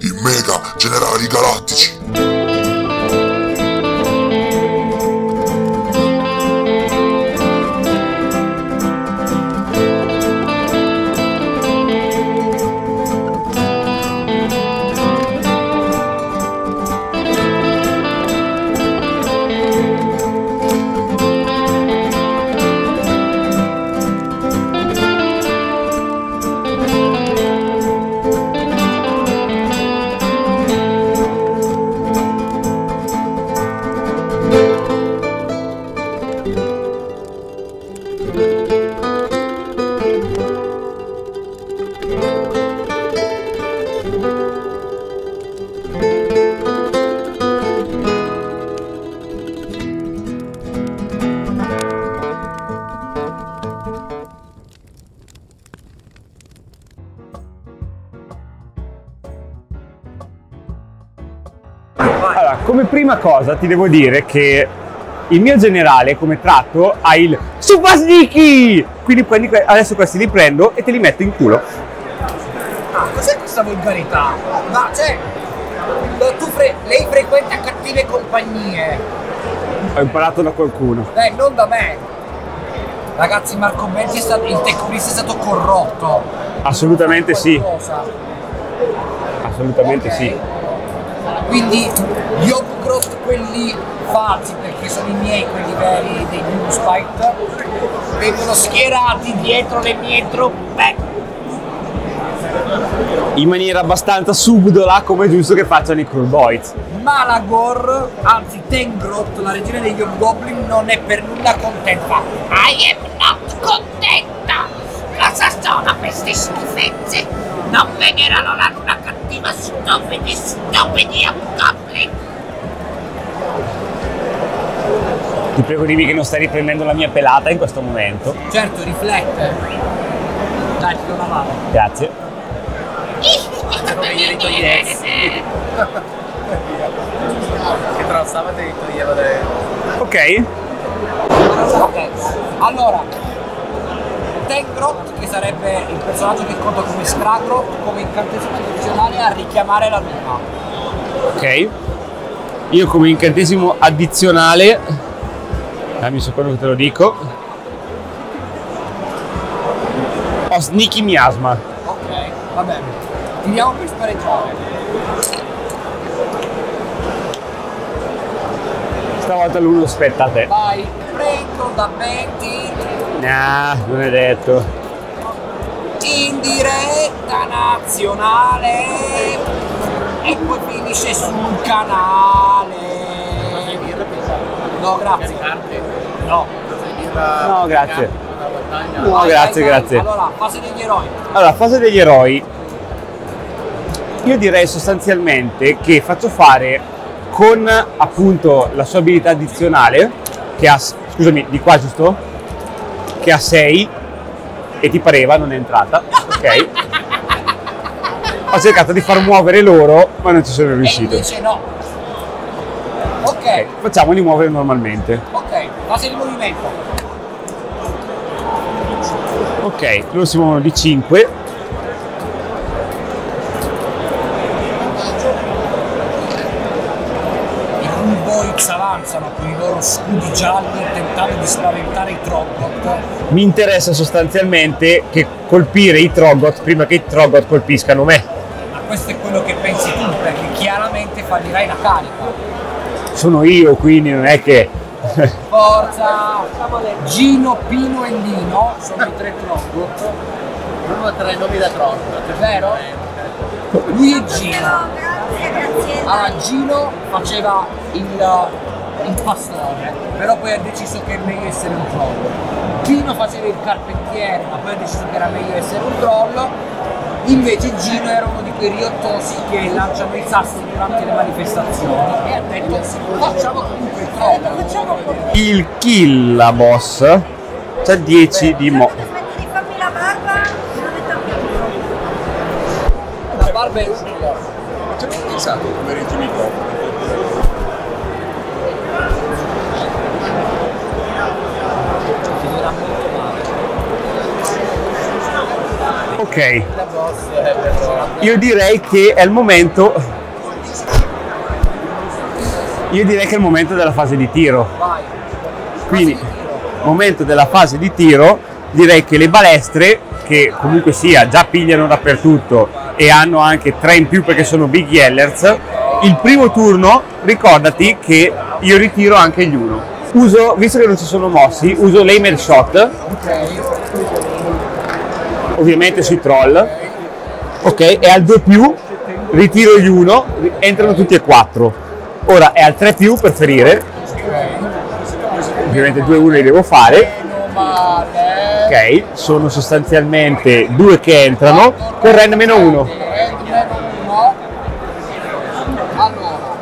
i mega generali galattici. Prima cosa ti devo dire che il mio generale come tratto ha il Super Sneaky! Quindi prendi adesso questi li prendo e te li metto in culo. Ah, cos'è questa volgarità? Ma cioè, fre- lei frequenta cattive compagnie. Ho imparato da qualcuno. Beh, non da me. Ragazzi, Marco Belgi è stato, il tecnista è stato corrotto. Assolutamente sì, assolutamente Ok. sì. Quindi Hopgrot, quelli falsi, perché sono i miei, quelli veri dei Blue Spike, vengono schierati dietro le mie truppe. In maniera abbastanza subdola come è giusto che facciano i Krulboids. Malagor, anzi Tengrot, la regina degli Hobgoblin, non è per nulla contenta. I am not contenta! Cosa sono queste schifezze? Non vedranno la luna cattiva stupidi, stupidi Hobgoblin! Ti prego dimmi che non stai riprendendo la mia pelata in questo momento. Certo, riflette. Dai, ti do una mano. Grazie. come gli ritogliessi. che tra sabato gli toglieva le... Ok, Ok, allora, Tengrot, che sarebbe il personaggio che conta come Scragro, come incantesimo addizionale a richiamare la luna. ok. Io come incantesimo addizionale, dammi un secondo che te lo dico, ho Sneaky Miasma. Ok, va bene. Tiriamo per spareggiare. Stavolta l'uno spetta a te. Vai, prendo da 20 Nah, non è detto. in diretta nazionale e poi finisce sul canale. No, grazie. No. No, grazie. No, grazie, grazie. Allora, fase degli eroi. Allora, fase degli eroi. Io direi sostanzialmente che faccio fare con appunto la sua abilità addizionale, che ha, scusami, di qua giusto? Che ha 6 e ti pareva, non è entrata, ok? Ho cercato di far muovere loro, ma non ci sono E riuscito. invece no. Ok, Ok, facciamoli muovere normalmente. ok, fase di movimento. Ok, loro si muovono di 5. I Rumboids avanzano con i loro scudi gialli tentando di spaventare i Troggot. Mi interessa sostanzialmente che colpire i Trogot prima che i Trogot colpiscano me. Ma questo è quello che pensi tu, perché chiaramente fallirai la carica. Sono io, quindi non è che... Forza! Gino, Pino e Lino sono i tre Troggot, Uno tra i nomi da tronco. vero? Lui è Gino. Allora, Gino faceva il, il pastore, però poi ha deciso che è meglio essere un troll. Pino faceva il carpentiere, ma poi ha deciso che era meglio essere un troll. Invece Gino era uno di quei riottosi che lanciano i sassi durante le manifestazioni e ha detto facciamo comunque il troll. Il Killaboss c'ha 10 di mo. Smetti di farmi la barba, non è tanto La barba è utile. Ci avevo pensato come regimi microfono. Finirà molto male. Ok, io direi che è il momento. Io direi che è il momento della fase di tiro. Quindi, momento della fase di tiro, direi che le balestre, che comunque sia già pigliano dappertutto e hanno anche tre in più perché sono big yellers, il primo turno ricordati che io ritiro anche gli uno. Uso, visto che non si sono mossi, uso l'aimer shot, Ok. Ovviamente sui troll, ok, e al 2 più ritiro gli uno, entrano tutti e quattro. Ora è al 3 più per ferire, ovviamente 2 1 li devo fare, ok, sono sostanzialmente due che entrano, con Ren meno 1. Red meno uno. Allora,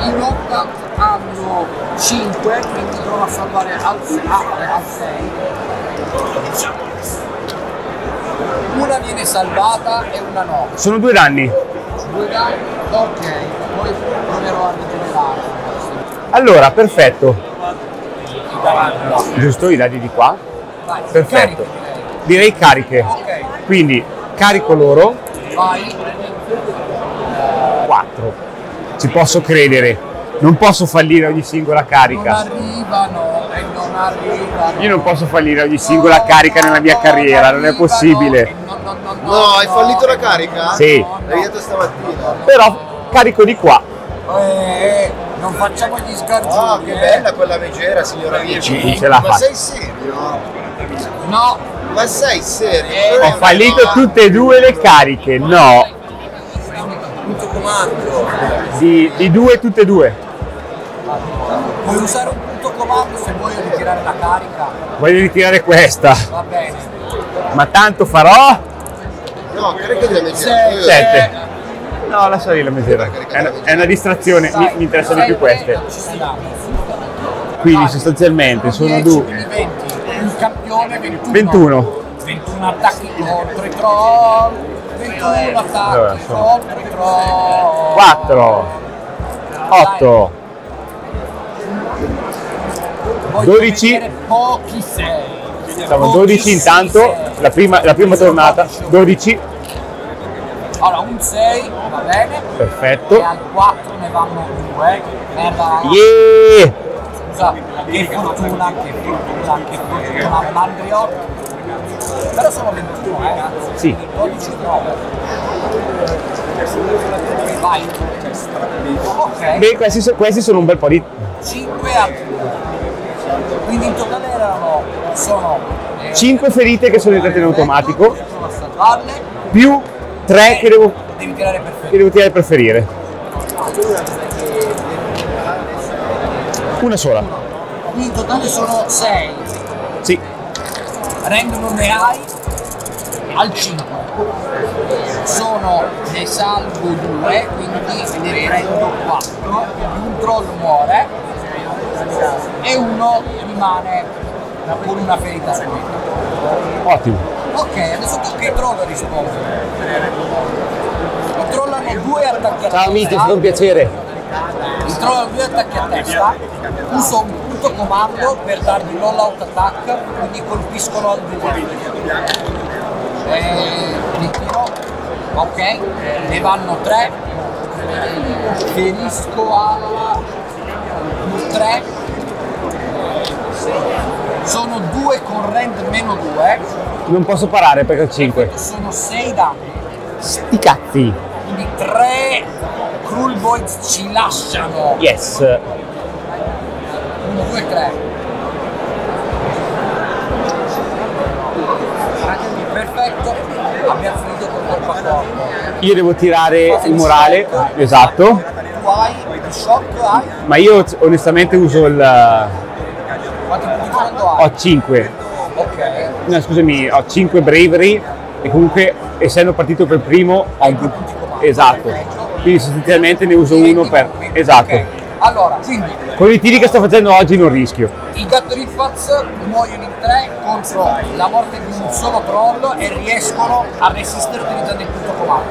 i Noctant hanno 5, quindi dovrò salvare al 6. Al 6. Una viene salvata e una no. Sono due danni. Due danni, ok, poi proverò a rigenerare. Allora, perfetto. Giusto, i dadi di qua? Vai, Perfetto. carichi, Direi cariche. Ok, Quindi carico loro vai. 4. Ci posso credere. Non posso fallire ogni singola carica. non arrivano. Io non posso fallire ogni singola carica nella mia carriera, non è possibile. No, no, no, no, No, hai fallito la carica? Sì. L'hai detto stamattina. Però carico di qua. Eh, non facciamo gli sgargiuri. Oh, che eh. bella quella megera, signora. Ce l'ha Ma sei serio? No, Ma sei serio? Eh, Ho fallito tutte e due le cariche. No, Punto comando. di, di due tutte e due. puoi usare un punto comando se vuoi ritirare la carica. Voglio ritirare questa. Va bene. Ma tanto farò No, carica della Sette. No, lascia lì la misera. È una, è una distrazione, mi, mi interessano di più queste. Quindi sostanzialmente sono 10, due. quindi 20. Il campione 21. 21. 21 attacchi contro i troll. 21 attacchi Allora, contro i troll. 4. 8. Voglio 12. vedere Pochi 6. Siamo 12 intanto, la prima, la prima tornata. 12. Allora, un 6, va bene. E Perfetto. al 4 ne vanno 2. Merda. Yeah! Scusa, che fortuna, che fortuna, che fortuna. Mandrio. Però sono 21, eh, ragazzi. Sì. 12 9. Vai. Ok. Beh, questi, questi sono un bel po' di... 5 a 2. Quindi in totale erano, sono eh, 5 ferite che sono entrate in automatico, più 3 che devo, Devi tirare per che devo tirare per ferire. Una sola. Quindi in totale sono 6. Sì. Rend non ne hai al 5. Sono ne salvo 2, quindi ne prendo 4. Un troll muore e uno rimane con una ferita sola. Ottimo. Ok, adesso tocca ai troll rispondere. I troll hanno due attacchi a Ciao amici, è testa. stato un piacere. Il troll due attacchi a testa, uso un punto comando per dargli l'all out attack, quindi colpiscono al 2. E li tiro, ok, ne vanno 3, ferisco a 3, sono 2 con rend meno 2, Non posso parare perché ho 5. sono 6 danni, Sti cazzi. quindi 3 Cruel Voids ci lasciano. Yes. 1, 2, 3. Perfetto, abbiamo finito con corpo a corpo. Io devo tirare il morale, esatto. Tu hai il shock, hai? Ma io onestamente uso il... Ho 5. Ok. No, scusami, ho 5 bravery e comunque essendo partito per primo ho un punto. Esatto. Quindi sostanzialmente ne uso uno per... Esatto. Ok. Allora, quindi Con i tiri che sto facendo oggi non rischio. i Gatorifaz muoiono in tre contro la morte di un solo troll e riescono a resistere utilizzando il punto comando.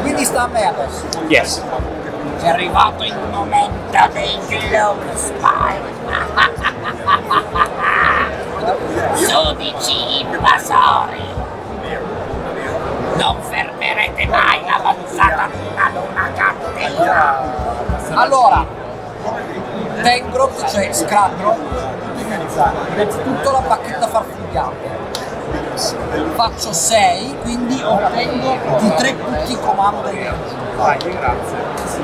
Quindi sta a me adesso. Yes. È arrivato il momento dei Glove Spine. 12 invasori. Non fermerete mai l'avanzata di una luna cattiva. Allora, Tangrot, cioè Scrabro, innanzitutto la bacchetta farfugliante. Faccio 6, quindi ottengo di 3 punti comando in giù.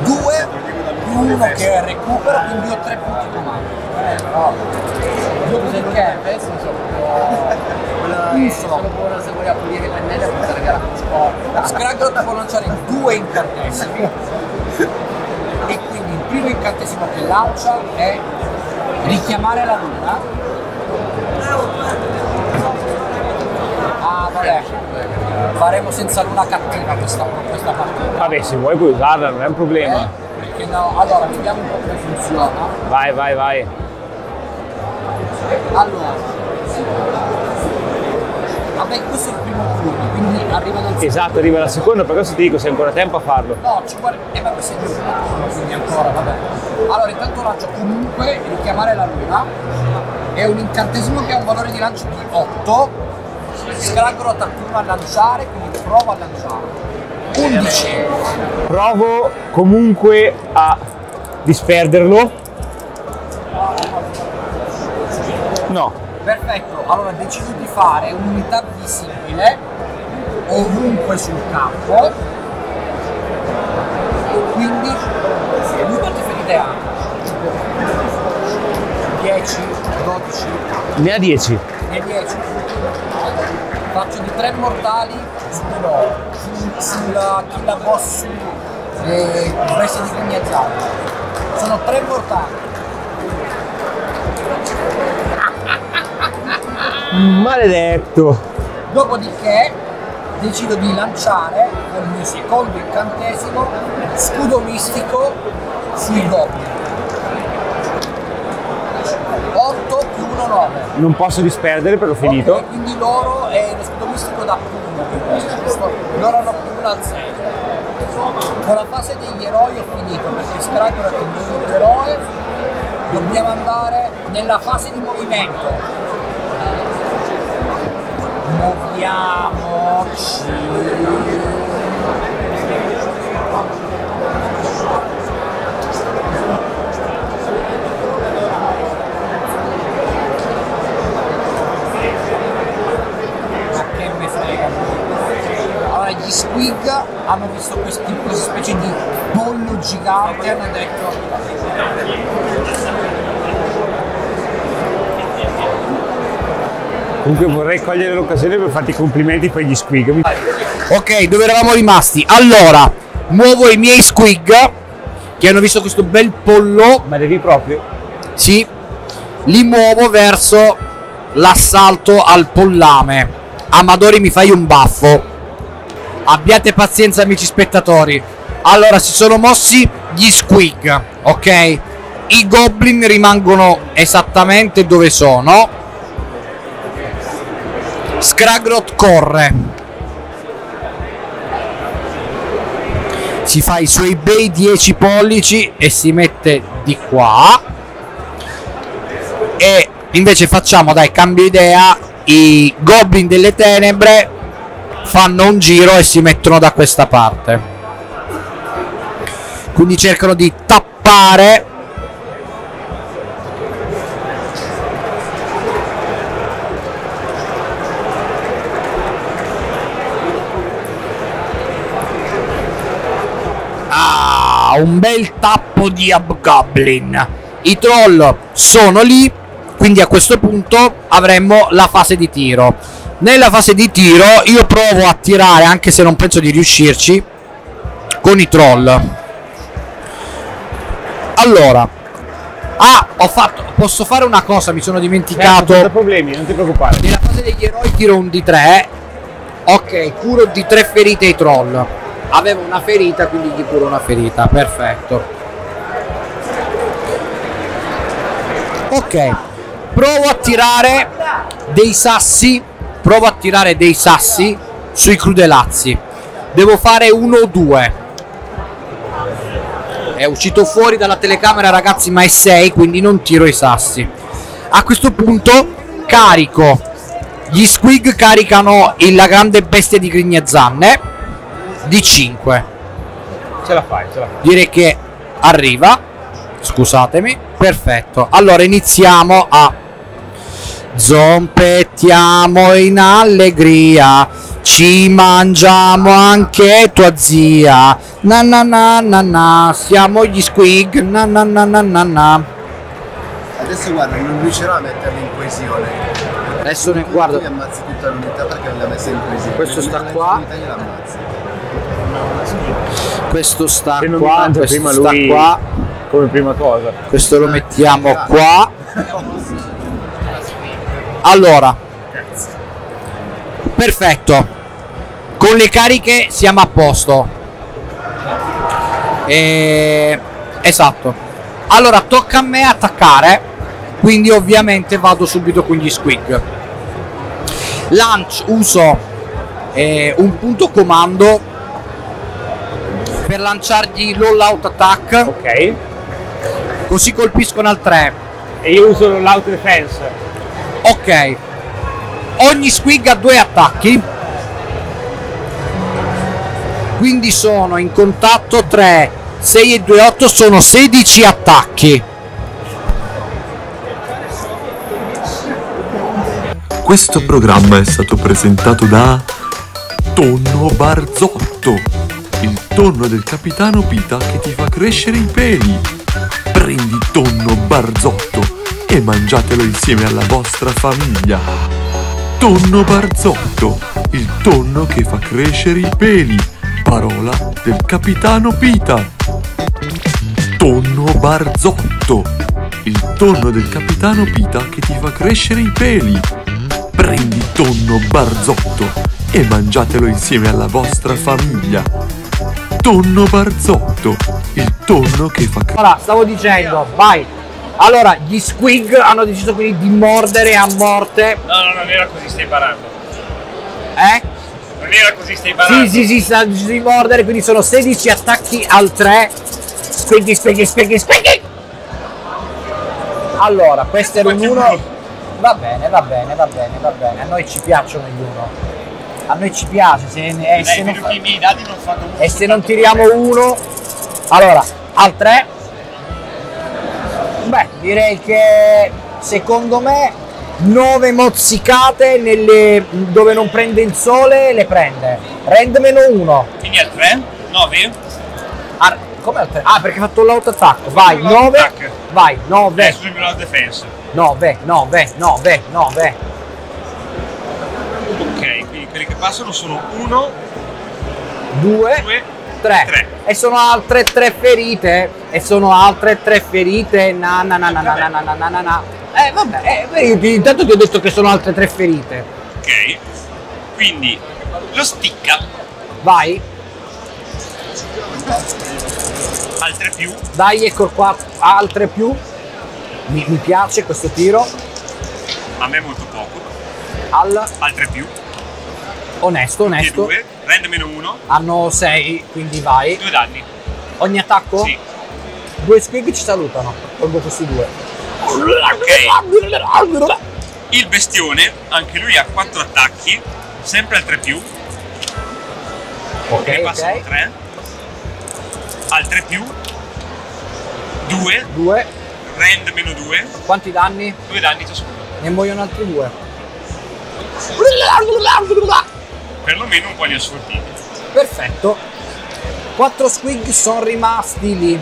2 più 1 che recupero, quindi ho 3 punti comando. Dopodiché, un solo. se vuoi pulire i pennelli a portare gara. Scraggrot può lanciare due incantesimi e quindi il primo incantesimo che lancia è richiamare la luna. Ah vabbè, faremo senza luna cattiva questa, questa partita. Vabbè, se vuoi puoi usarla, non è un problema. Perché no, allora vediamo un po' come funziona. Vai, vai, vai. Allora, vabbè questo è il primo turno, quindi arriva dal Esatto, arriva la seconda, per questo ti dico, se hai ancora tempo a farlo. No, ci vuole. Eh ma questo è il primo quindi ancora, vabbè. Allora intanto lancio comunque richiamare la luna. È un incantesimo che ha un valore di lancio di 8. Scragro attacca a lanciare, quindi provo a lanciare. 11. Provo comunque a disperderlo. Perfetto, allora decido di fare un'unità visibile ovunque sul campo. Quindi lui quante ferite ha? 10, 12, ne ha 10. e 10 faccio di 3 mortali su di loro su, sulla killa boss e bestia di cugnazzata sono 3 mortali Maledetto. dopodiché decido di lanciare con il mio secondo incantesimo scudo mistico sui goblin 8 più 1 9 Non posso disperdere perché ho finito. Ok, quindi loro è lo scudo mistico da più 1, giusto? Loro hanno più 1 al 6. Con la fase degli eroi ho finito perché Scragora che è il mio eroe dobbiamo andare nella fase di movimento. Muoviamoci. Che me frega. Gli squig hanno visto questi, questa specie di pollo gigante hanno detto Comunque vorrei cogliere l'occasione per farti i complimenti per gli squig. Ok, dove eravamo rimasti? Allora, muovo i miei squig che hanno visto questo bel pollo, Ma devi proprio? sì, li muovo verso l'assalto al pollame. Amadori mi fai un baffo. Abbiate pazienza amici spettatori. Allora, si sono mossi gli squig, ok? I goblin rimangono esattamente dove sono. Scragrot corre. Si fa i suoi bei 10 pollici e si mette di qua. E invece facciamo, dai, cambio idea. I goblin delle tenebre fanno un giro e si mettono da questa parte. Quindi cercano di tappare Ah, un bel tappo di Hobgoblin. I troll sono lì, quindi a questo punto avremmo la fase di tiro. Nella fase di tiro io provo a tirare, anche se non penso di riuscirci, con i troll. Allora, ah, ho fatto, posso fare una cosa, mi sono Certo, dimenticato. senza problemi, non ti preoccupare. Nella fase degli eroi tiro un D3. Ok, curo di 3 ferite ai troll. Avevo una ferita, quindi gli curo una ferita. Perfetto. Ok. Provo a tirare dei sassi. Provo a tirare dei sassi sui crudelazzi. Devo fare 1 o 2. È uscito fuori dalla telecamera, ragazzi, ma è 6, quindi non tiro i sassi. A questo punto carico Gli squig caricano la grande bestia di Grigne Zanne di 5. Ce la fai, ce la fai. Direi che arriva. Scusatemi. Perfetto. Allora iniziamo a zompettiamo in allegria. Ci mangiamo anche tua zia. Na na na na na. Siamo gli squig. Na na na na na na. Adesso guarda, non riuscirò a metterli in coesione. Adesso ne Tu guarda. mi ammazzi tutta l'unità perché non l'ha messa in coesione. Questo sta qua. Questo sta qua. Questo prima sta lui qua. come prima cosa. Questo lo mettiamo qua. Allora, perfetto. Con le cariche siamo a posto. E... Esatto. Allora, tocca a me attaccare. Quindi ovviamente vado subito con gli squig. Launch uso eh, un punto comando per lanciargli l'all out attack. Ok. Così colpiscono al 3. E io uso l'auto defense. Ok. Ogni squig ha due attacchi. Quindi sono in contatto 3, 6 e 2, 8 sono 16 attacchi. Questo programma è stato presentato da Tonno Barzotto, il tonno del capitano Pita che ti fa crescere i peli. Prendi Tonno Barzotto e mangiatelo insieme alla vostra famiglia. Tonno Barzotto, il tonno che fa crescere i peli. Parola del capitano Pita. Tonno Barzotto, il tonno del capitano Pita che ti fa crescere i peli. Prendi tonno Barzotto e mangiatelo insieme alla vostra famiglia. Tonno Barzotto, il tonno che fa. Allora, stavo dicendo, vai. Allora, gli squig hanno deciso quindi di mordere a morte. No, no, non era così, stai imparando. Eh? Non era così, stai Sì, sì, sì, stanno deciso di mordere, quindi sono 16 attacchi al 3. Squiggy, squiggy, squiggy, squiggy. Allora, questo era un 1. Va bene, va bene, va bene, va bene. A noi ci piacciono gli 1. A noi ci piace, se, e se non, dati non e se non tiriamo uno. Allora, al 3. Beh, direi che secondo me 9 mozzicate nelle, dove non prende il sole le prende. Rend meno 1. Quindi al 3, 9, Ah, come al 3? Ah, perché ha fatto l'auto attacco. Vai, 9. attack. Vai, 9. adesso mi la defense. 9, 9, 9, 9. Quelli che passano sono 1, 2, 2, 3. Tre. E sono altre 3 ferite. E sono altre 3 ferite. Na na na na na na na na na na. Eh vabbè, eh, intanto ti ho detto che sono altre 3 ferite. ok. Quindi lo sticca Vai, al 3 più, dai, ecco qua, altre più. Mi, mi piace questo tiro. a me molto poco, Al al 3 più, onesto, onesto. 2, rend meno 1, Hanno 6, quindi vai. 2 danni. Ogni attacco? Sì. Due squig ci salutano. Tolgo questi due. Ok. Il bestione, anche lui ha 4 attacchi, sempre al 3 più, Ok, ne passano ok. 3, al 3 più, 2, Due. rend meno 2, Quanti danni? 2 danni ciascuno. Ne muoiono altri due. Perlomeno un po' li ha sfortiti. Perfetto. Quattro squig sono rimasti lì.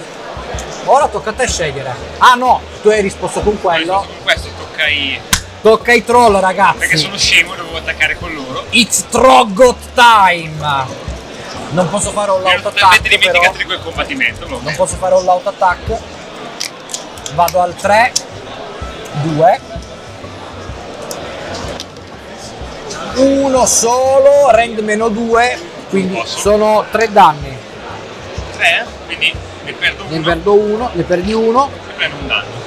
Ora tocca a te scegliere. Ah no, tu hai risposto con quello. Con questo tocca ai... Tocca ai troll ragazzi. perché sono scemo e dovevo attaccare con loro. It's Troggot time. Non posso fare un loud attack però. dimenticato di quel combattimento. Non posso fare un loud attack. Vado al 3. 2. Uno solo, rend meno 2, quindi sono 3 danni. 3, quindi ne perdo Ne uno perdo uno, ne perdi uno. e prendo un danno.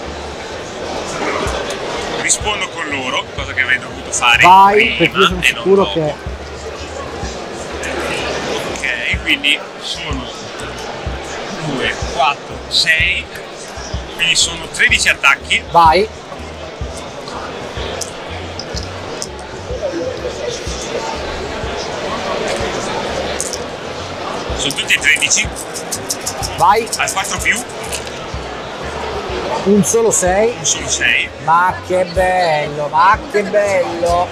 Rispondo con loro, cosa che avrei dovuto fare Vai, prima perché io sono sicuro che Ok, quindi sono 2, 4, 6, quindi sono 13 attacchi, vai. Sono tutti e 13, Vai, al 4 più, un solo 6. sono 6. Ma che bello, ma che bello.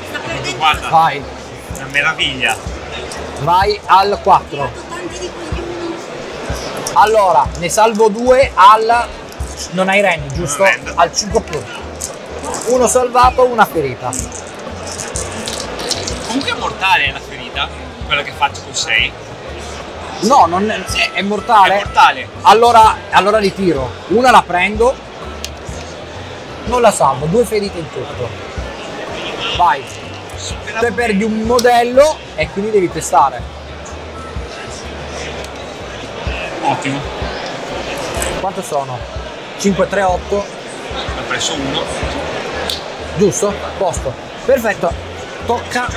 Guarda, Vai, una meraviglia. vai al 4. tanti di coglioni. Allora, ne salvo due al... Non hai rendi, giusto? Non rendo. Al 5 più. Uno salvato, una ferita. Comunque è mortale la ferita, quella che faccio con 6. No, non è, è È mortale. mortale. Allora, allora ritiro. Una la prendo, non la salvo, due ferite in tutto. Vai. Te perdi un modello e quindi devi testare. Ottimo. Quanto sono? 5, 3, 8. Ne ho preso uno. Giusto? Posto. Perfetto. Tocca.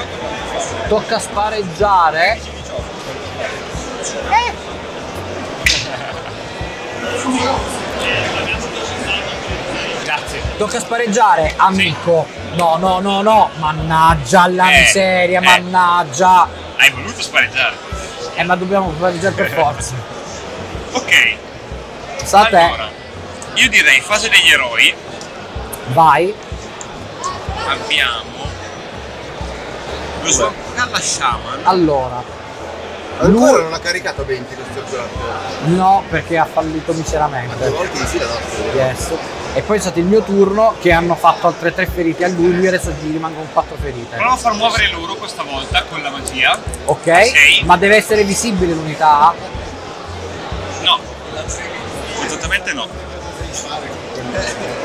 Tocca spareggiare. Grazie. Tocca spareggiare, amico. No, no, no, no. Mannaggia la Eh, miseria, eh. mannaggia. Hai voluto spareggiare. Eh, ma dobbiamo spareggiare per forza. Ok. Sa te. Allora, io direi fase degli eroi. Vai. Abbiamo lo Swampagalla Shaman. Allora. Ancora Lui- non ha caricato 20 questo gioco. No, perché ha fallito Ma due miseramente. volte di fila. Yes. E poi è stato il mio turno che hanno fatto altre tre ferite a lui, lui adesso gli rimangono quattro ferite. Provo a far muovere loro questa volta con la magia. Ok? Sei. Ma deve essere visibile l'unità? No. Assolutamente no.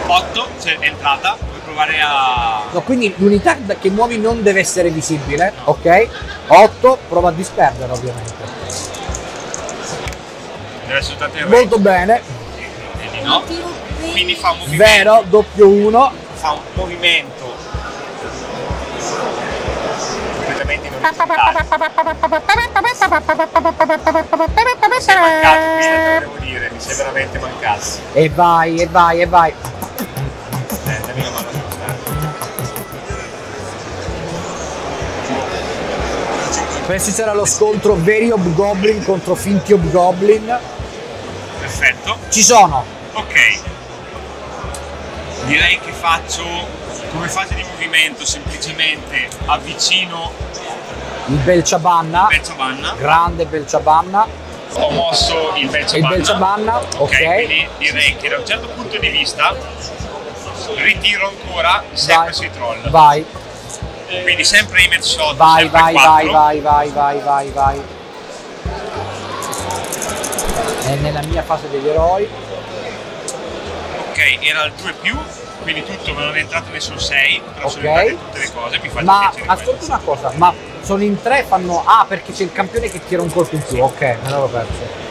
8, cioè è entrata. Provare a. No, quindi l'unità che muovi non deve essere visibile, ok? 8, prova a disperdere ovviamente. Deve essere. Molto bene, E di no. Quindi fa un movimento. vero, doppio 1. Fa un movimento. Completamente. Mi sei mancato, quindi te lo devo dire, mi sei veramente mancato. E vai, e vai, e vai. Questo sarà lo scontro veri Hobgoblin contro finti Hobgoblin. Perfetto. Ci sono. Ok. Direi che faccio come fase di movimento semplicemente avvicino Il Belciabanna, Belciabanna. grande Belciabanna. Ho mosso il Il Belciabanna. Belciabanna, Ok, ok. quindi direi che da un certo punto di vista ritiro ancora sempre Vai. sui troll. Vai, Quindi sempre i shot, vai, vai, 4. vai, vai, vai, vai, vai, vai. È nella mia fase degli eroi. Ok, era il 2 più, quindi tutto, ma non è entrato nessun 6, però sono Ok. entrate tutte le cose, mi fa Ma ascolta una cosa, ma sono in tre fanno. Ah, perché c'è il campione che tira un colpo in più, ok, me l'avevo perso.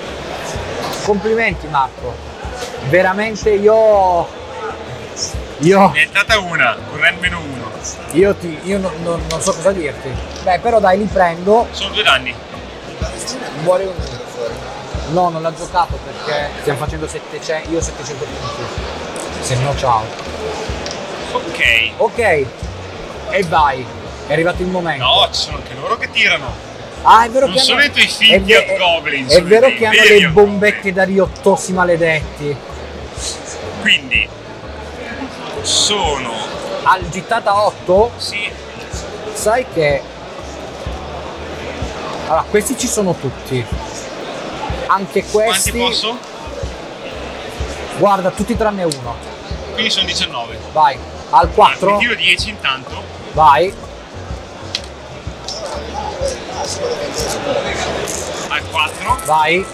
Complimenti Marco. Veramente io. Io. Ne è entrata una, con rend meno 1. Io, ti, io non, non- non so cosa dirti. Beh, però dai, li prendo. Sono due danni. Vuole un. No, non l'ha giocato perché stiamo facendo 700. Io 700 punti. Se no, ciao. Ok. Ok. E vai. È arrivato il momento. No, ci sono anche loro che tirano. Ah, è vero Non che sono hanno... i tuoi è figli ve- hobgoblin, È vero che hanno le bombette da riottosi maledetti. Quindi sono Al gittata 8, sì, sai che... Allora, questi ci sono tutti. Anche quanti questi... posso? Guarda, tutti tranne uno. Quindi sono 19. Vai. Al 4. Mi tiro 10 intanto. Vai. Al 4. Vai.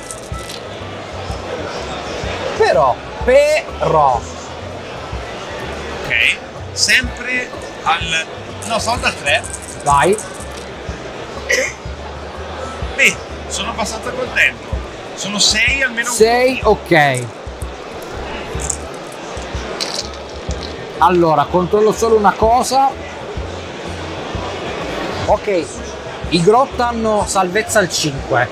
Però, però, Ok. Sempre al. No, stavolta al 3. vai. Beh, sono abbastanza contento. Sono 6 almeno 6, ok. Allora, controllo solo una cosa. Ok, i Grot hanno salvezza al 5,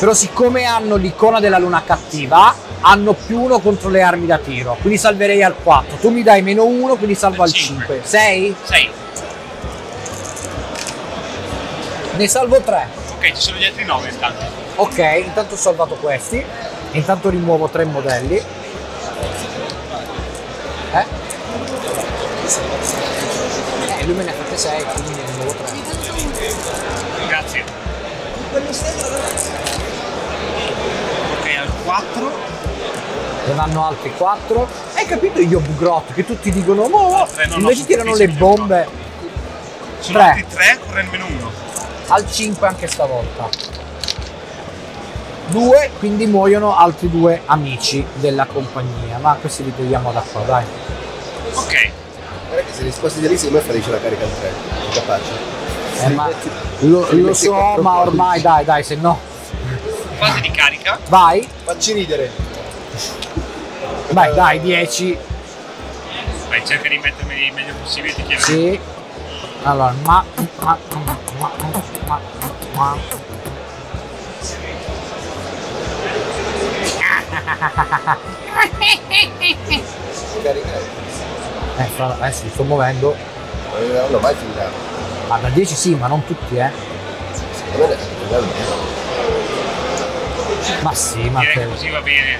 però siccome hanno l'icona della luna cattiva, hanno più uno contro le armi da tiro, quindi salverei al 4. Tu mi dai meno 1, quindi salvo Al al cinque. 5. 6? 6. Ne salvo 3. Ok, ci sono gli altri 9 intanto. Ok, intanto ho salvato questi. Intanto rimuovo tre modelli. Eh? Eh, lui me ne ha fatte 6, quindi ne rimuovo 3. Grazie. Ok, al 4. Ne vanno altri 4. Hai capito io Bugrot che tutti dicono oh, tre non invece tirano le bombe Sono Tre. altri 3 con meno 1. al 5 anche stavolta. Due, quindi muoiono altri due amici della compagnia, ma questi li togliamo da qua, dai. Ok. Guarda che se li sposti da lì secondo me farebbe la carica al 3. È capace. Eh, ma lo, lo so, ma ormai dai, dai, se no. Fase di carica. Vai, Facci ridere. Vai, dai, 10. Vai, cerca di mettermi il meglio possibile, ti chiedo. Sì. Allora, ma, ma, ma, ma, ma, ma. Eh, fra, eh sì, sto muovendo. Non avevano mai filato. Ma da 10 sì, ma non tutti, eh. Secondo me. Ma sì, ma Direi che che- così va bene.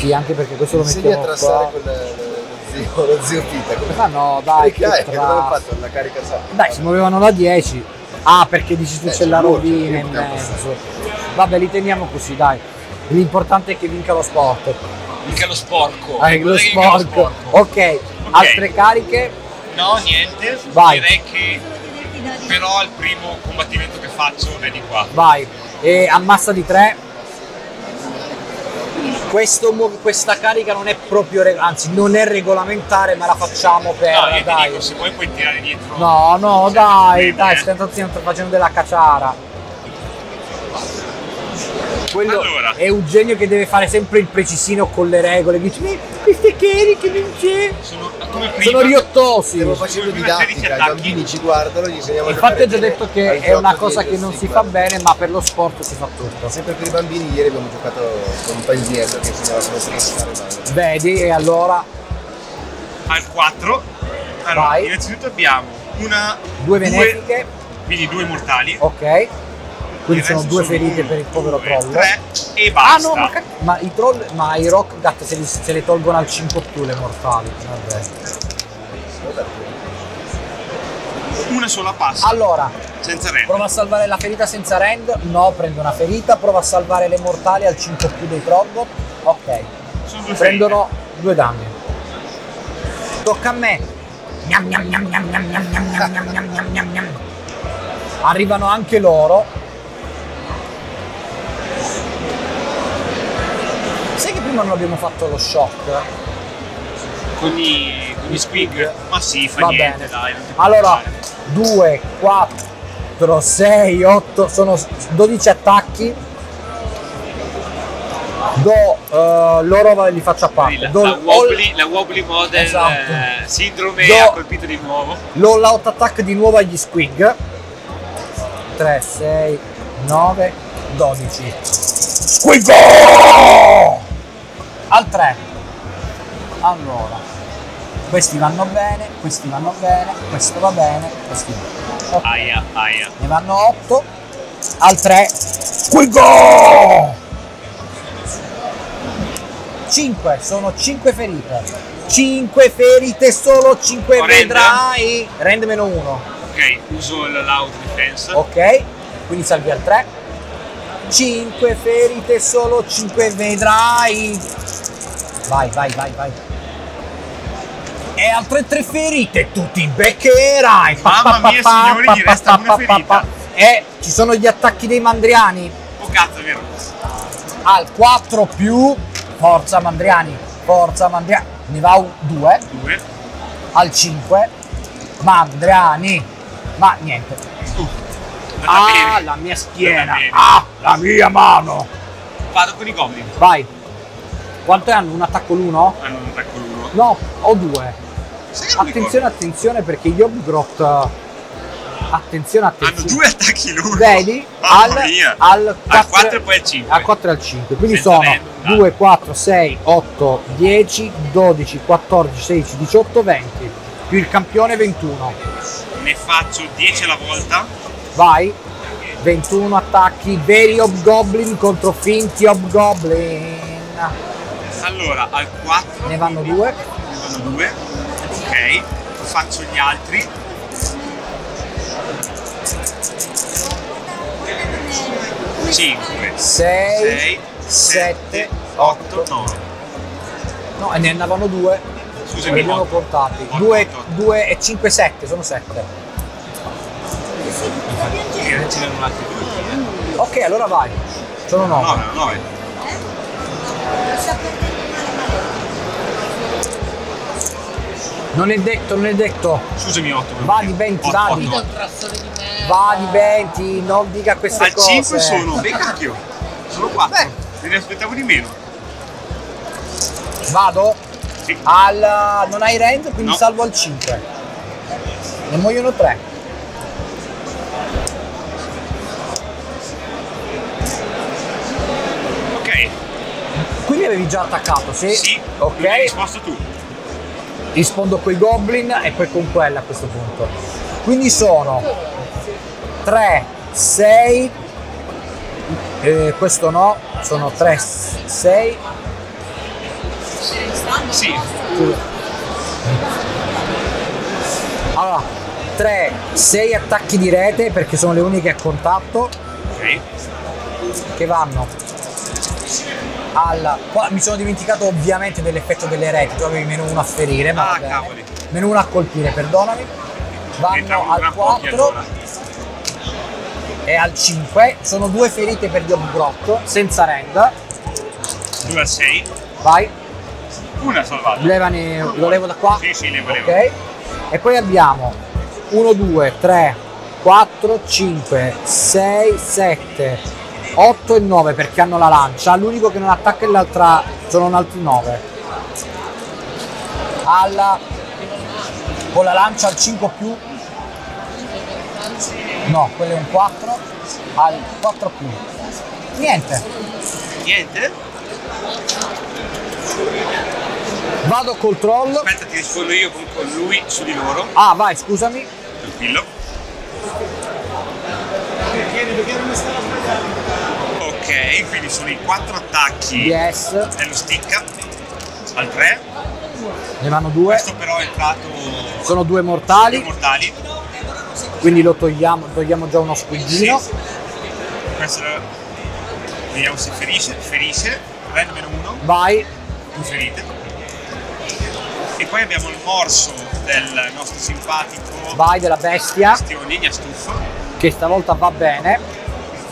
Sì, anche perché questo lo Insegni a mettiamo trassare qua. con lo zio, lo zio Pita. Come Ma no, dai, che Carica, eh, che non hanno tra... fatto la carica sa. Dai, si muovevano da 10. Ah, perché dici tu Eh, c'è la rovina in più tempo. mezzo. Vabbè, li teniamo così, dai. L'importante è che vinca lo sport. Mica lo sporco. Ah, lo mica lo sporco. Ok, altre cariche. No, niente. Vai. Direi che però al primo combattimento che faccio vedi qua. Vai. E ammassa di 3. Questo questa carica non è proprio, anzi non è regolamentare, ma la facciamo per... No, io dai. dico, se vuoi puoi tirare dietro. No, no, dai, dai, eh. stai facendo della cacciara. Quello Allora. è Eugenio che deve fare sempre il precisino con le regole. Dice, "Eh, queste cariche non c'è. Sono come prima. Sono riottosi. Stiamo facendo Prima 16 didattica, i bambini ci guardano, gli insegniamo a Infatti ho già detto che è una cosa che non si fa bene, ma per lo sport si fa tutto. Sempre per i bambini, ieri abbiamo giocato con un paesietto che insegnava come trassare male. Vedi, e allora Al 4. Allora, Vai. innanzitutto abbiamo una. due benefiche, quindi due mortali. ok. Quindi sono due ferite uno, per il povero due, troll. Tre e Ah basta. no, ma, ma i troll, ma i rock gat se, se le tolgono al 5 più le mortali. Vabbè. Una sola passa. Allora, senza re. prova a salvare la ferita senza rend. No, prendo una ferita. Prova a salvare le mortali al 5 più dei troll. Ok. Sono due Prendono due danni. Tocca a me. Gnam, gnam, gnam, prima non abbiamo fatto lo shock? Con i, con gli squig. Ma sì, fa Va niente, bene. dai. Allora, preoccupare. 2, 4, 6, 8, sono 12 attacchi. Do eh, loro li faccio a parte. La, Do la, all- wobbly, la wobbly model Esatto. eh, sindrome Do- ha colpito di nuovo. L'all out attack di nuovo agli squig. 3, 6, 9, 12. Squig! Al 3. Allora, questi vanno bene, questi vanno bene, questo va bene, questi no. Ok, Aia, aia. Ne vanno 8. Al 3. Squig! 5, sono 5 ferite. 5 ferite, solo 5 Ho rend? vedrai. Rend meno 1. Ok, uso il loud defense. Ok, quindi salvi al 3. 5 ferite, solo 5 vedrai. Vai, vai, vai, vai. E altre 3 ferite, tu ti beccherai. Mamma mia, signori, gli resta una ferita. pa. E ci sono gli attacchi dei mandriani. Oh cazzo, è vero. Al 4 più. Forza mandriani. Forza mandriani. Ne va 2. Due. Al 5. Mandriani. Ma niente. Andata Ah, bene. la mia schiena. Bene. Ah, la mia mano. Vado con i goblin. Vai. Quanto hanno? Un attacco l'uno? Hanno un attacco l'uno. No, ho due. Attenzione, attenzione perché gli Obgrot. Attenzione. Hanno attenzione. due attacchi l'uno. Vedi? Mamma al, mia. al Al 4, 4 e poi al 5. al 4 e al 5. Quindi Senza sono dai. 2, 4, 6, 8, 10, 12, 14, 16, 18, 20. Più il campione 21. Ne faccio 10 alla volta. Vai. 21 attacchi, veri Hobgoblin contro finti Hobgoblin. Allora, al 4 Ne vanno due. ne vanno due. Ok, faccio gli altri. Cinque, 6, sei, 7, sette, otto, nove. no, e ne andavano due. Scusami, Ve li ho otto. portati. Otto, 2, otto, otto. 2 e 5, 7, sono 7. E ce n'erano altri due. Ok, allora vai. Sono 9. Nove, nove. Non è detto, non è detto. Scusami, otto. Va di 20, Otto, va di-. Va di 20, non dica queste Al cose. 5 sono, beh cacchio, sono 4. Me ne aspettavo di meno. Vado? Sì. Al, non hai rend, quindi No. salvo al 5. Ne muoiono 3. Quindi avevi già attaccato, sì? sì, Ok. mi hai risposto tu. rispondo coi goblin e poi con quella a questo punto. Quindi sono 3, 6, eh, questo no, sono 3, 6, Sì, allora 3, 6 attacchi di rete perché sono le uniche a contatto ok. che vanno al... Qua mi sono dimenticato ovviamente dell'effetto delle reti, tu avevi meno 1 a ferire, ma Ah, meno 1 a colpire, perdonami. Vanno al gran pochi 4 allora. e al 5, sono due ferite per gli Obgrot, senza rend. 2 a 6, Vai, una salvata. levane, lo levo da qua. Sì, sì, le volevo. Ok. E poi abbiamo 1, 2, 3, 4, 5, 6, 7, 8 e 9 perché hanno la lancia. L'unico che non attacca è l'altra, sono un altri 9. Alla, con la lancia al 5 più. No, quello è un 4. Al 4 più. Niente. Niente? Vado col troll. Aspetta, ti rispondo io con lui su di loro. Ah, vai, scusami. Tranquillo. Ok, quindi sono i 4 attacchi Yes. dello stick al 3. Ne vanno due. Questo però è entrato Sono due due mortali. mortali. Quindi lo togliamo, togliamo già uno squillino. Sì. Questo lo- vediamo se ferisce. Ferisce. Rende meno 1. Vai, Due ferite. E poi abbiamo il morso del nostro simpatico vai della bestia, Stione Gnastufo. Che stavolta va bene.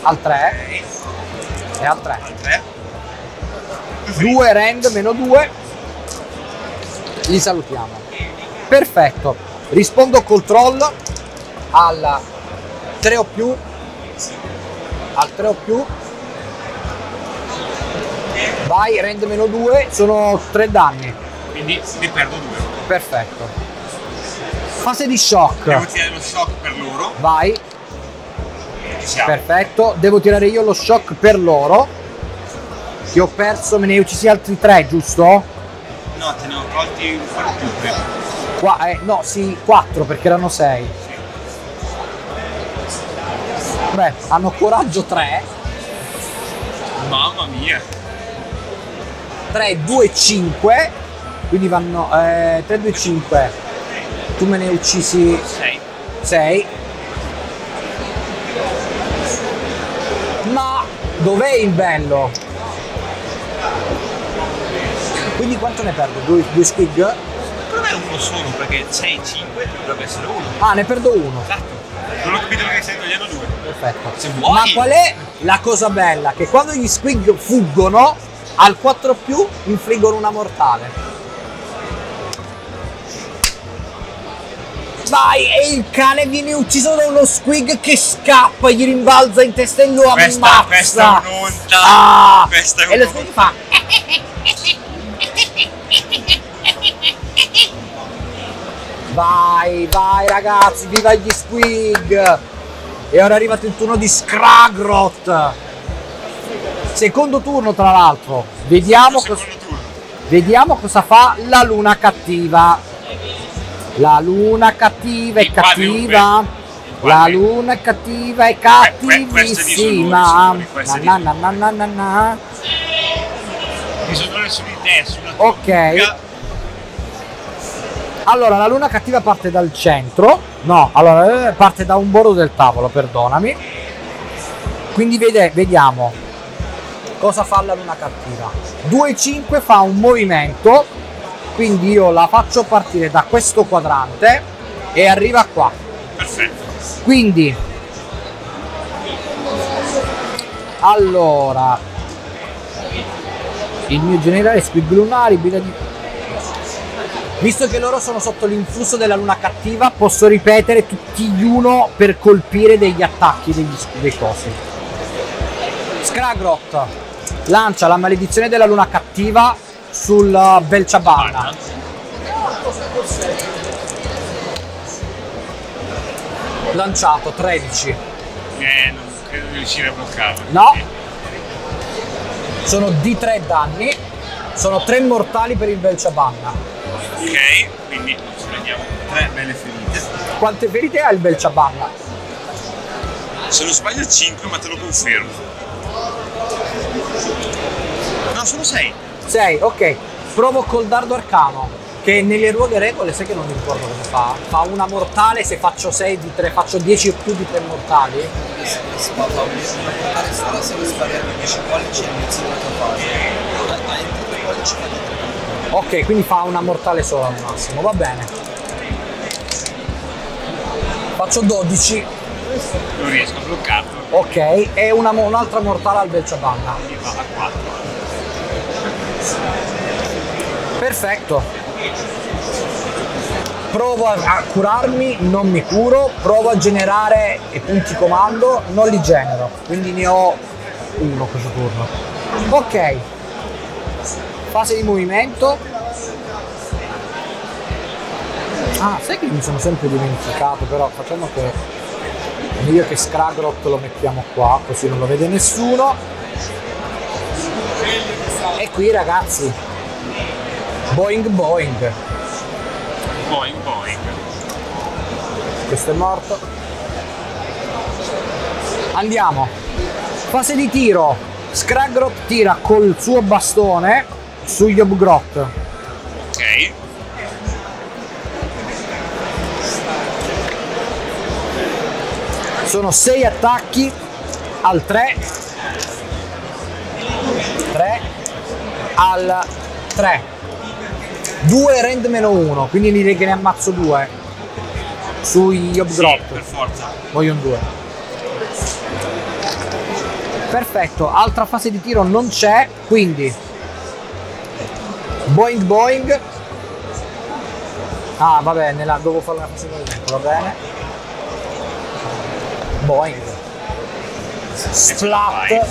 Al 3 Ok, e al 3. al 3. Due ferite. 2 rend meno 2. Li salutiamo. Perfetto. Rispondo col troll al 3 o più. Al 3 o più. Vai, rend meno 2, sono 3 danni. Quindi ne perdo 2. Perfetto. Fase di shock. Devo tirare lo shock per loro. Vai, Ci siamo. perfetto. Devo tirare io lo shock per loro. Che ho perso, me ne hai uccisi altri 3, giusto? No, te ne ho tolti un po' più. Qua, eh, no, sì, 4 perché erano 6. Beh, hanno coraggio 3. Mamma mia. 3, 2, 5. Quindi vanno eh, 3, 2, 5. Tu me ne hai uccisi 6. 6. Dov'è il bello? Quindi quanto ne perdo? Due, due squig? Secondo me è uno solo perché 6 e 5 dovrebbe essere uno. Ah, ne perdo uno. Esatto. Non ho capito perché stai togliendo due. Perfetto. Se vuoi. Ma qual è la cosa bella? Che quando gli squig fuggono, al 4 più infliggono una mortale. Vai, e il cane viene ucciso da uno squig che scappa, gli rimbalza in testa e lo Questa- ammazza. questa è un'onta. Ah, Questa è e lo squig fa. Vai, vai ragazzi, viva gli squig! E ora è arrivato il turno di Scragrot. Secondo turno tra l'altro. Vediamo, cos- vediamo cosa fa la luna cattiva. La luna cattiva è cattiva. La luna è cattiva e Eh, cattivissima. Na, na, na, na, na, na. Mi sono su di te, sulla Ok. Allora, la luna cattiva parte dal centro. No, allora eh, parte da un bordo del tavolo, perdonami. Quindi vede- vediamo cosa fa la luna cattiva. 2,5 fa un movimento, quindi io la faccio partire da questo quadrante e arriva qua. Perfetto. Quindi, allora, il mio generale lunari, bida di... Visto che loro sono sotto l'influsso della luna cattiva, posso ripetere tutti gli uno per colpire degli attacchi degli, dei cosi. Scragrot lancia la maledizione della luna cattiva sul uh, Belchabanna. Lanciato 13. Eh, non credo di riuscire a bloccarlo. No. Sono di 3 danni. Sono 3 mortali per il Belchabanna. Ok, quindi ci vediamo tre belle ferite. Quante ferite ha il Belchabanna? Se non sbaglio 5, ma te lo confermo. No, sono 6. 6, ok. Provo col dardo arcano. Che nelle ruote regole sai che non mi ricordo cosa fa. Fa una mortale se faccio 6 di 3, faccio 10 o più di 3 mortali. Ma fa una portare sola se lo spari a 10 pollici all'inizio della tua fase. Entro 3 pollici fa di 3. Ok, quindi fa una mortale sola al massimo, va bene. Faccio 12, Non riesco a bloccarlo. ok, e un'altra mortale al Belchabanna. Mi va a 4. Perfetto. Provo a, curarmi, non mi curo, provo a generare i punti comando, non li genero, quindi ne ho uno questo turno. Ok. Fase di movimento. Ah, sai che mi sono sempre dimenticato, però facciamo che meglio che Scragrot lo mettiamo qua, così non lo vede nessuno. E qui ragazzi, Boing Boing. Boing boing. Questo è morto. Andiamo. Fase di tiro. Scragrot tira col suo bastone su Yobgrot. Ok. Sono 6 attacchi al 3. 3 al 3. 2 rend meno 1, quindi direi che ne ammazzo 2 su Sì, Yobgrot. per forza. Voglio un 2. Perfetto, altra fase di tiro non c'è, quindi Boing Boing. Ah, vabbè, nella, devo fare una fase di movimento, va bene. Boing. Splat.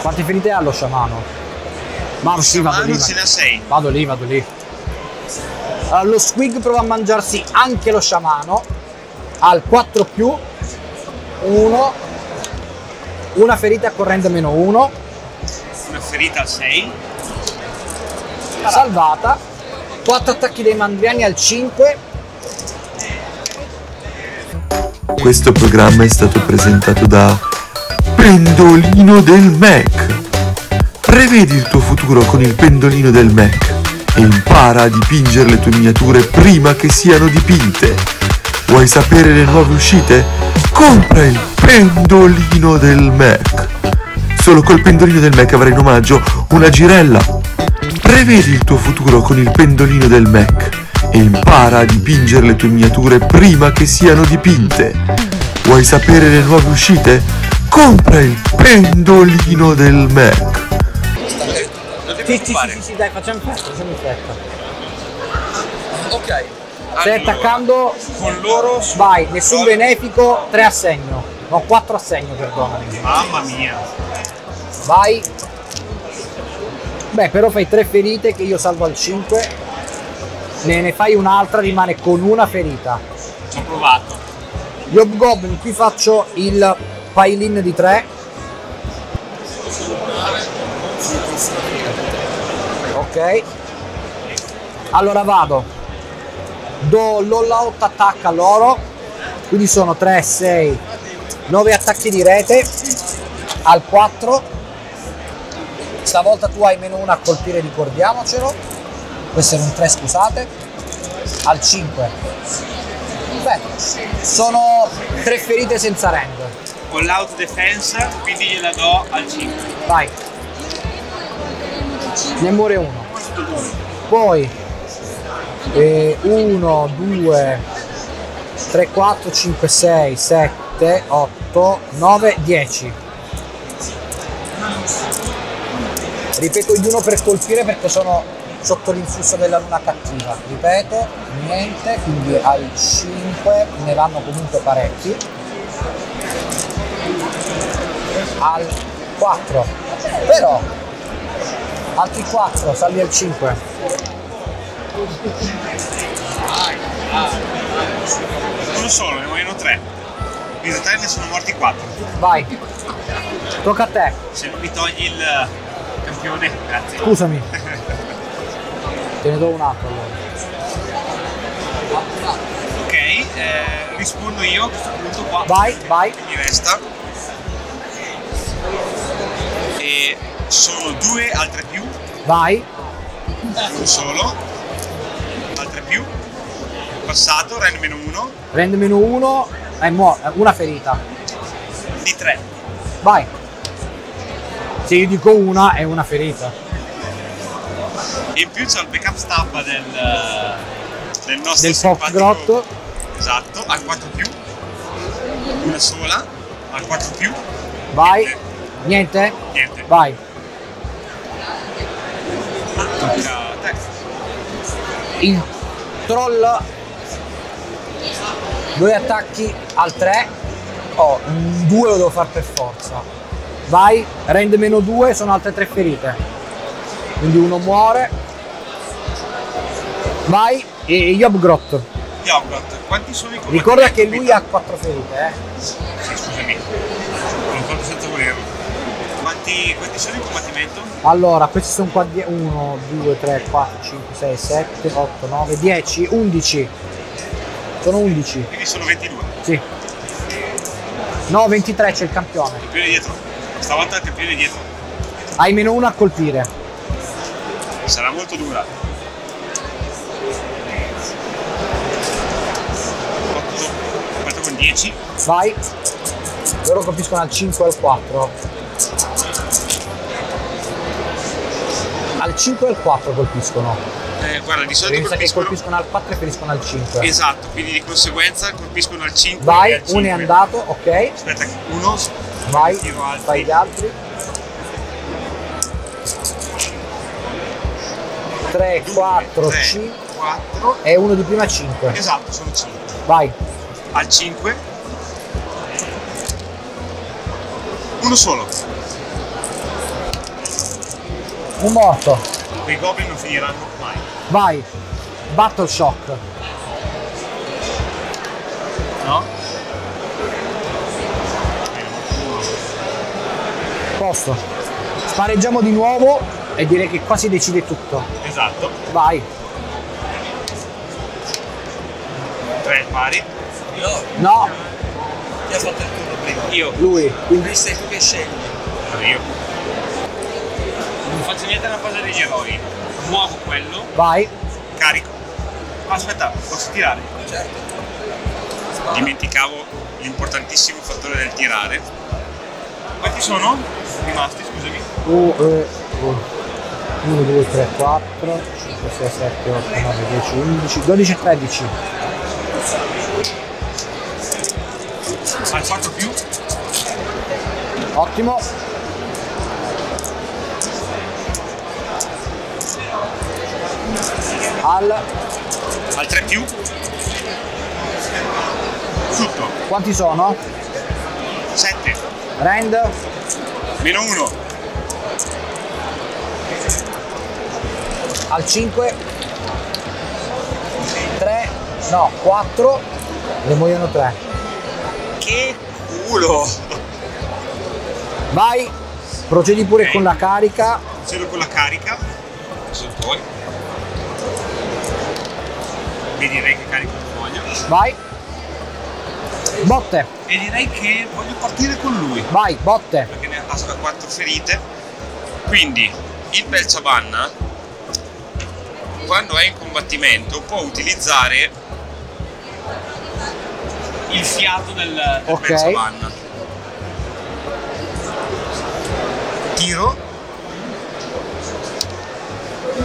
Quante ferite ha lo sciamano? Ma sì, vado lì. Ce n'ha 6. Vado lì, vado lì. Allora, lo squig prova a mangiarsi anche lo sciamano al 4 più 1 una ferita correndo meno 1 Una ferita al 6. salvata 4 attacchi dei mandriani al 5 Questo programma è stato presentato da Pendolino del Mac. Prevedi il tuo futuro con il pendolino del Mac e impara a dipingere le tue miniature prima che siano dipinte. Vuoi sapere le nuove uscite? Compra il pendolino del Mac. Solo col pendolino del Mac avrai in omaggio una girella. Prevedi il tuo futuro con il pendolino del Mac e impara a dipingere le tue miniature prima che siano dipinte. Vuoi sapere le nuove uscite? Compra il pendolino del Mac. sì, sì, sì, sì, sì, dai facciamo in fretta facciamo in fretta Ok. stai attaccando Con loro su... vai nessun benefico 3 a segno no 4 a segno perdonami Mamma mia. vai beh però fai 3 ferite che io salvo al 5 ne, ne fai un'altra rimane con una ferita Ci ho provato. Gli Hobgoblin qui faccio il pile-in di 3 Ok. Allora vado. Do l'all out attack a loro. Quindi sono 3, 6, 9 attacchi di rete. Al 4. Stavolta tu hai meno 1 a colpire, ricordiamocelo. Questo era un 3, scusate. Al 5. Beh, sono 3 ferite senza rend. Con l'out defense, quindi gliela do al 5. Vai. Ne muore uno. Poi 1, 2, 3, 4, 5, 6, 7, 8, 9, 10. Ripeto gli uno per colpire perché sono sotto l'influsso della luna cattiva. Ripeto, niente, quindi al 5 ne vanno comunque parecchi. Al 4. Però altri 4, salvi al 5. Uno solo, ne muoiono 3. In realtà ne sono morti 4. Vai. Tocca a te. Se non mi togli il eh, campione, grazie. Scusami. Te ne do un altro allora. Ok, eh, rispondo io a questo punto qua. Vai, vai. Mi resta. E sono due altre più, Vai. un solo, altre più. Passato, rend meno uno, Rende meno uno. È mo- una ferita. di 3. Vai. Se io dico una è una ferita. E in più c'ho il backup stampa del, eh, del nostro Del simpatico- soft grotto. Esatto, al 4 più. Una sola, al 4 più. Vai. Niente? Niente. Vai. Il troll. Due attacchi al 3. Oh, 2 lo devo fare per forza. Vai. Rende meno 2, sono altre 3 ferite. Quindi uno muore. Vai. E Job Grot. Yogurt, quanti sono i combattimenti? Ricorda che lui ha 4 ferite, eh. Sì, scusami. L'ho fatto senza volerlo. Quanti, quanti sono in combattimento? Allora, questi sono qua 1, 2, 3, 4, 5, 6, 7, 8, 9, 10, 11. Sono 11. Quindi sono 22. Sì. No, 23 c'è il campione. Campione dietro. Stavolta il campione dietro. Hai meno 1 a colpire. Sarà molto dura. 8, parto con 10. Vai. Loro colpiscono al 5 e al 4. Al 5 e al 4 colpiscono. Eh, guarda, di solito sa che colpiscono... colpiscono al 4 e feriscono al 5. Esatto, quindi di conseguenza colpiscono al 5 e Vai, al 5. uno è andato, ok. Aspetta, uno, Vai, tiro altri. fai gli altri. 3, 4, tre, 5 4. e uno di prima 5. Esatto, sono 5. Vai. Al 5. Uno solo. Un morto. Quei goblin non finiranno mai. Vai. Battle Shock. No? Posto. Spareggiamo di nuovo e direi che qua si decide tutto. Esatto. Vai. 3 pari. Io No, ti ho fatto il. Io. lui. Quindi sei tu che scegli. Io. Non faccio niente nella fase degli eroi. Muovo quello, vai. carico. Aspetta, posso tirare? Certo. Dimenticavo l'importantissimo fattore del tirare. Quanti sono rimasti, scusami? 1, 2, 3, 4, 5, 6, 7, 8, 9, 10, 11, 12 e 13. Al 4 più, Ottimo. Al al 3 più. Tutto. quanti sono? 7. Rend Meno 1. al 5 3 no 4 ne muoiono 3 Che culo! Vai procedi pure Ok. con la carica Procedo con la carica. Esattore. E direi che carico il foglio. Vai. Botte. E direi che voglio partire con lui. Vai, botte. Perché ne ha 4 ferite. Quindi il Belchabanna, quando è in combattimento, può utilizzare il fiato del, del Ok. Belchabanna. Tiro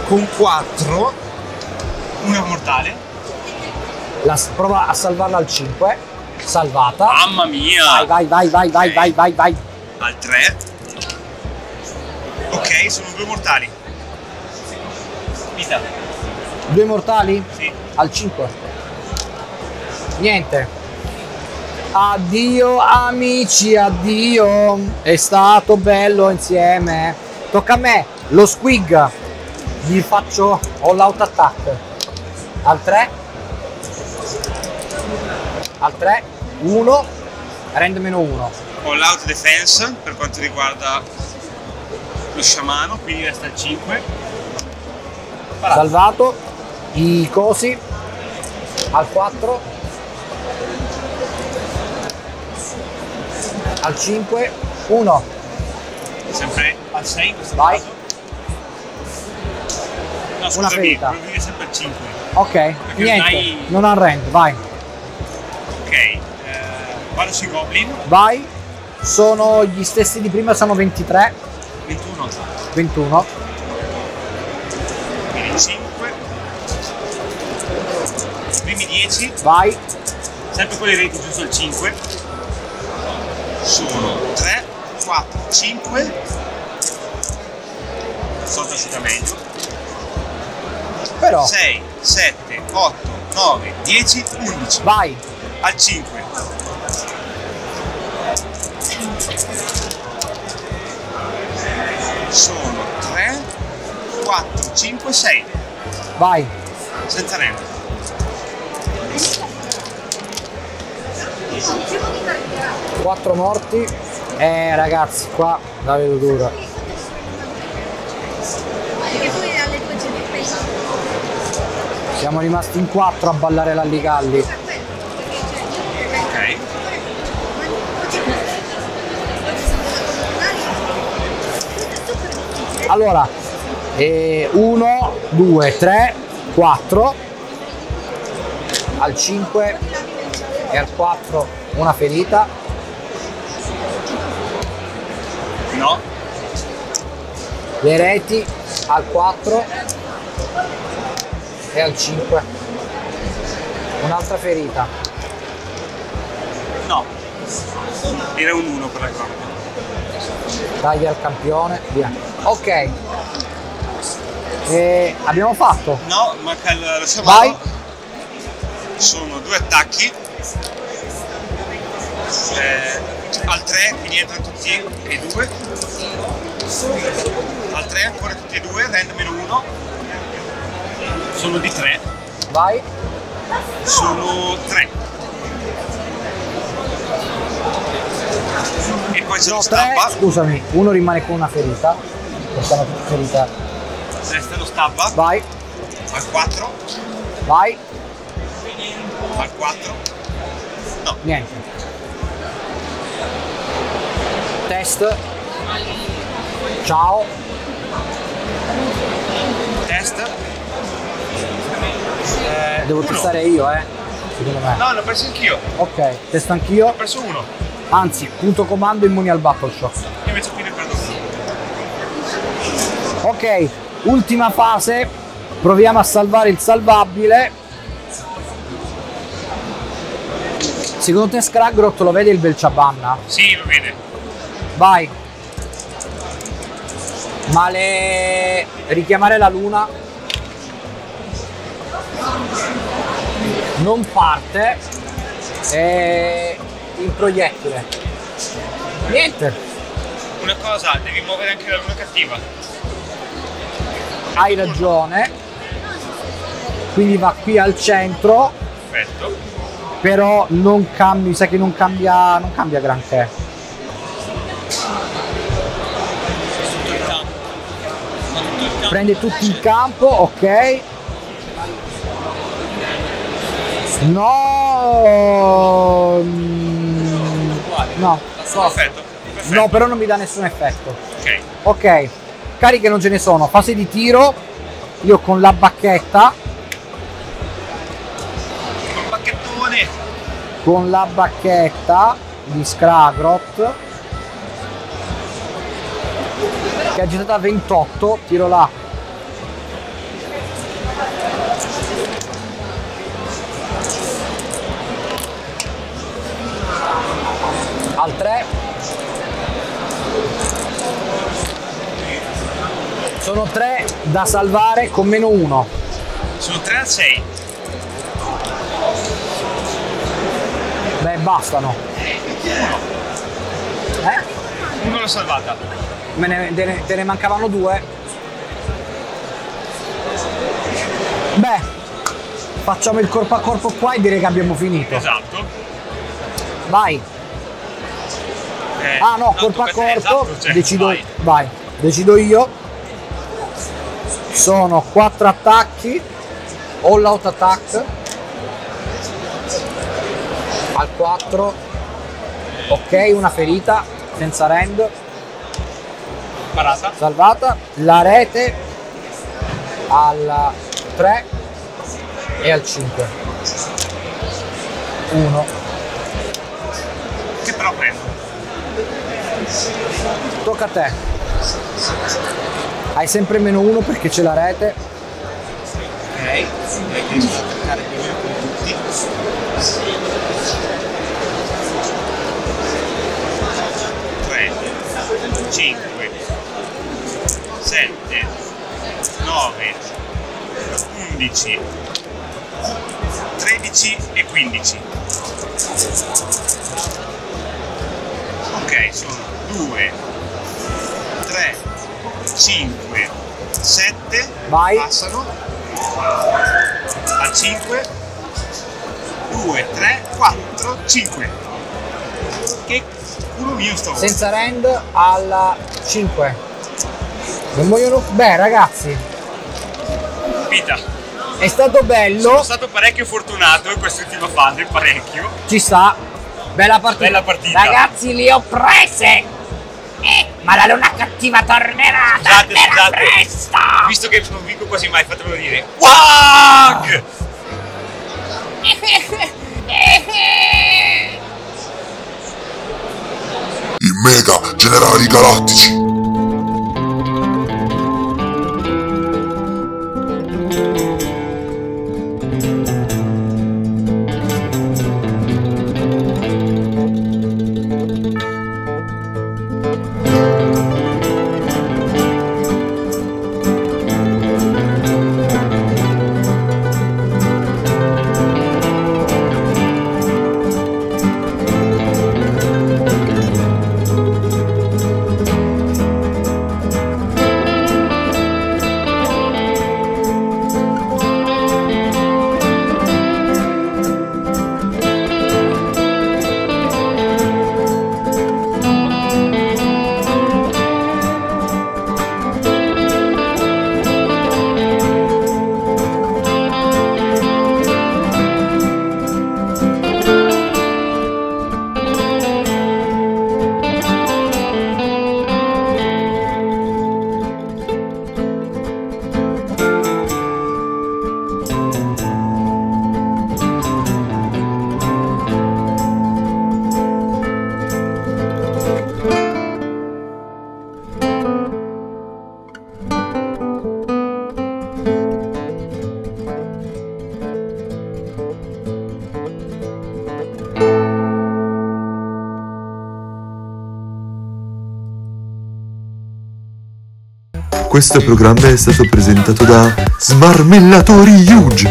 con 4 una mortale La, prova a salvarla al 5. Salvata. mamma mia Vai, vai, vai, vai, vai, Ok. vai, vai, vai. al 3 ok sono due mortali vita Due mortali? sì Al 5. Niente. Addio amici, addio. È stato bello insieme. Tocca a me. Lo squig. Gli faccio all out attack. Al 3. Al 3. 1. Rende meno 1. all out defense per quanto riguarda lo sciamano quindi resta il 5 Salvato. I cosi. Al 4. Al 5. 1. sempre al 6 in questo Vai. caso no Una scusami ferita. devo dire sempre al 5 Ok, niente, dai- non arrendo, vai, ok eh, vado sui goblin vai. Sono gli stessi di prima, sono 23, 21 21. quindi 5 primi 10 Vai, sempre le reti giusto al 5 sono 3 4 5 solta uscita meglio. Però, 6 7 8 9 10 11 vai, al 5 sono 3 4 5 6 vai. senza rende 4 morti. Eh ragazzi, qua la vedo dura. Siamo rimasti in 4 a ballare l'alligalli. ok Allora, 1, 2, 3, 4. Al 5 e al 4 una ferita. no Le reti al 4 e al 5. Un'altra ferita. no era un 1 per la cronaca Taglia al campione, via. Ok. E abbiamo fatto. no manca il Vai. sono due attacchi Eh, al 3 quindi entrano tutti e due. Al 3 ancora tutti e due rende meno 1 sono di 3 Vai. sono 3 e poi c'è No, lo 3, stabba. scusami, uno rimane con una ferita. Perché hanno tutte ferita. resta lo stabba. Vai, al 4 vai, al 4 niente. Test. Ciao. test Eh, Devo uno. testare io, eh. Secondo me. no l'ho preso anch'io Ok, testo anch'io. ho preso uno Anzi, punto comando immuni al battle shock. io invece qui ne prendo uno Ok, ultima fase. Proviamo a salvare il salvabile. Secondo te Scragrot lo vede il Belciabanna? sì lo vede Vai. Ma le... richiamare la luna non parte e il proiettile. Niente, una cosa devi muovere anche la luna cattiva hai ragione. Quindi va qui al centro, perfetto però non cambia, mi sa che non cambia, non cambia granché. ma tutto il Prende campo, ok. No. mm, No. No, però non mi dà nessun effetto. Ok, cariche non ce ne sono. Fase di tiro. Io con la bacchetta. Con la bacchetta di Scragrot. Che è agitata 28. Tiro là. Al 3. Sono 3 da salvare con meno 1. Sono 3 a 6. Beh, bastano. Eh? Uno l'ho salvata. Me ne, te, ne, te ne mancavano due. Beh, facciamo il corpo a corpo qua e direi che abbiamo finito. Esatto. Vai. Eh, Ah no, corpo a corpo. esatto, cioè, decido, vai. vai. Decido io. Sono quattro attacchi. All out attack. Al 4. Ok, una ferita. Senza rend. Parata. salvata la rete al 3 e al 5 1 Che però prendo. tocca a te hai sempre meno 1 perché c'è la rete Ok, direi che riesco ad attaccare più o meno con tutti. 11, 13 e 15. Ok, sono 2, 3, 5, 7, Vai. passano a 5, 2, 3, 4, 5. Che culo mio sto. senza rend al 5 non muoiono beh ragazzi Vita. È stato bello Sono stato parecchio fortunato in quest'ultima fase, parecchio. ci sta bella partita Bella partita. ragazzi li ho prese eh, ma la luna cattiva tornerà Scusate, tornerà scusate. presto Visto che non vinco quasi mai, fatemelo dire. Wag! I mega generali galattici. Questo programma è stato presentato da Smarmellatori Huge.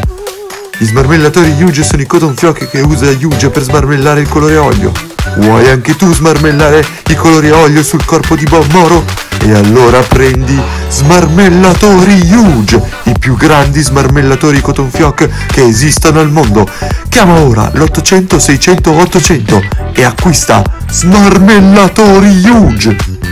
Gli smarmellatori Huge sono i cotton fioc che usa Huge per smarmellare il colore olio. Vuoi anche tu smarmellare i colori olio sul corpo di Bob Moro? E allora prendi Smarmellatori Huge, i più grandi smarmellatori cotton fioc che esistono al mondo. Chiama ora l'800 600 800 e acquista Smarmellatori Huge.